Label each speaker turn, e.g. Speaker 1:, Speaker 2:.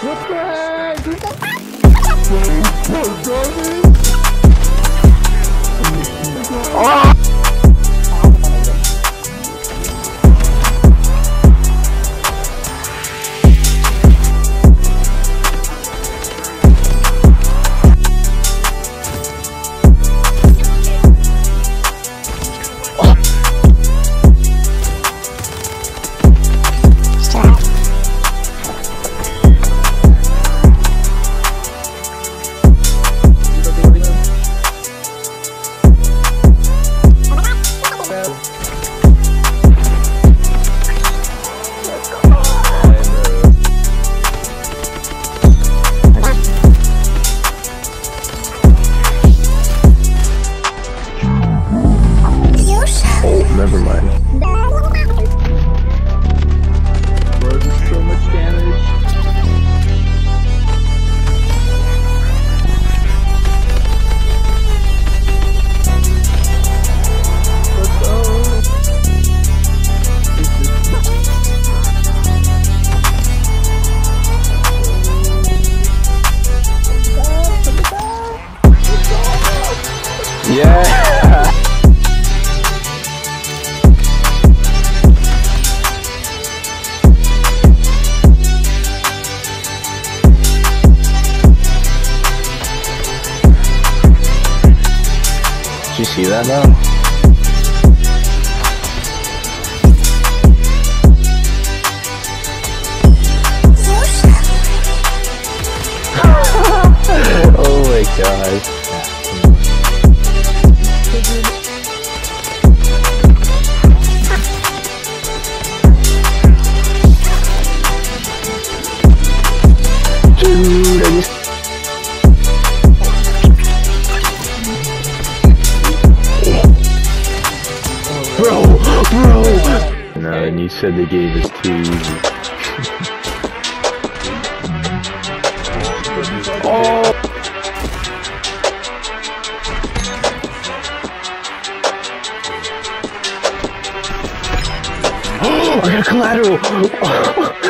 Speaker 1: Subscribe! See that now? Oh my god. No, and you said they gave us too easy. oh! I got collateral! Oh!